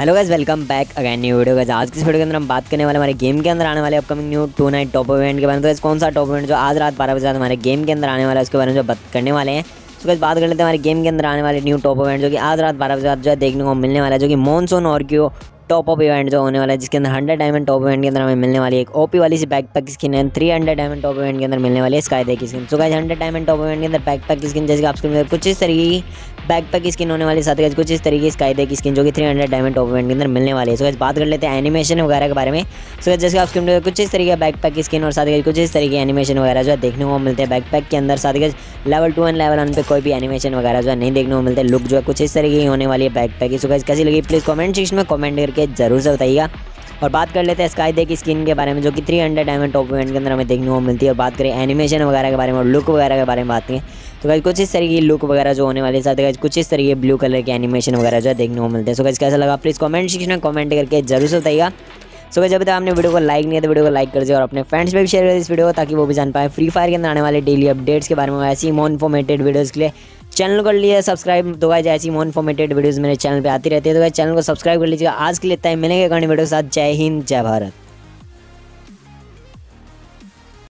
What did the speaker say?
Hello guys welcome back again new video guys आज की इस वीडियो के अंदर हम बात करने वाले हमारे गेम के अंदर आने वाले upcoming new tonight top event के बारे में। तो कौन सा टॉप इवेंट जो आज रात बारह बजे हमारे गेम के अंदर आने वाला है, उसके बारे में जो बात करने वाले हैं। तो गाइज़ बात कर लेते हैं हमारे गेम के अंदर आने वाले न्यू टॉप इवेंट जो कि आज रात बारह बजे जो है देखने को मिलने वाला है, जो कि मॉनसून और क्यों टॉप अप इवेंट जो होने वाला है, जिसके अंदर हंड्रेड डायमंड टॉप इवेंट के अंदर हमें मिलने वाली एक ओपी वाली सी बैक पैक स्किन है three hundred diamond top event के अंदर मिलने वाली है स्काई दे की स्किन तो guys hundred diamond top event के अंदर बैक पैक स्किन जैसे कि आप स्क्रीन कुछ इस तरीके की बैक पैक स्किन होने वाली साथ कुछ इस तरीके की स्काई दे की स्किन जो कि three hundred diamond top event के अंदर मिलने वाली है। सो गाइस बात कर लेते हैं एनिमेशन वगैरह के बारे में। सो जैसे आप स्क्रीन कुछ इस तरीके बैक पैक स्किन और साथ कुछ इस तरीके एनिमेशन वगैरह जो है देखने को मिलते हैं। बैक पैक के अंदर साथ level two and level one पे कोई भी एनिमेशन वगैरह जो है नहीं देखने को मिलते। लुक जो है कुछ इस तरीके की होने वाली है बैक पैक की सो गाइस कैसी लगी प्लीज़ कमेंट सेक्शन में कमेंट करके ज़रूर से बताइएगा। और बात कर लेते हैं स्काई दे की स्किन के बारे में, जो कि 300 हंड्रेड डायमंड टॉप इवेंट के अंदर हमें देखने को मिलती है। और बात करें एनिमेशन वगैरह के बारे में और लुक वगैरह के बारे में बात करें तो गाइस कुछ इस तरीके की लुक वगैरह जो होने वाली है, साथ कुछ इस तरीके ब्लू कलर के एनिमेशन वगैरह जो है देखने को मिलते हैं। सो गाइस कैसा लगा प्लीज़ कमेंट सेक्शन में कमेंट करके ज़रूर से बताइएगा। सो जब तक आपने वीडियो को लाइक नहीं है तो वीडियो को लाइक कर दीजिए और अपने फ्रेंड्स में भी शेयर कर इस वीडियो को, ताकि वो भी जान पाए। फ्री फायर के अंदर आने वाले डेली अपडेट्स के बारे में, ऐसी मोन इन्फॉर्मेटेड वीडियोज़ के लिए चैनल कर लिया सब्सक्राइब तो गाइस, ऐसी मोन इन्फॉर्मेटेड वीडियोज़ मेरे चैनल पे आती रहती है। तो गाइस, चैनल को सब्सक्राइब कर लीजिएगा। आज के लिए ही। मिलेंगे गाड़ी वीडियो के साथ। जय हिंद, जय भारत।